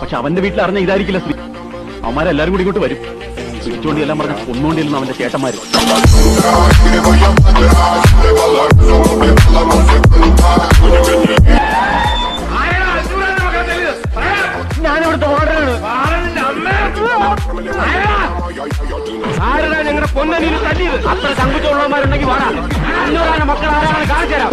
പക്ഷെ അവന്റെ വീട്ടിൽ അറിഞ്ഞ ഇതായിരിക്കില്ല സ്ത്രീ അവന്മാരെല്ലാരും കൂടി ഇങ്ങോട്ട് വരും പിടിച്ചോണ്ടി എല്ലാം പറഞ്ഞ കൊന്നുകൊണ്ടിരുന്നു അവന്റെ ചേട്ടന്മാര് ഞാനിവിടുത്തെ ഓർഡറാണ് ആരാ ഞങ്ങളുടെ പൊന്നനിയിൽ തല്ലിയത് അത്ര സങ്കുച്ചുള്ളവന്മാരുണ്ടെങ്കിൽ വാടാ അഞ്ഞൂറാണ് മക്കൾ ആരാണ് കാണിച്ചു തരാം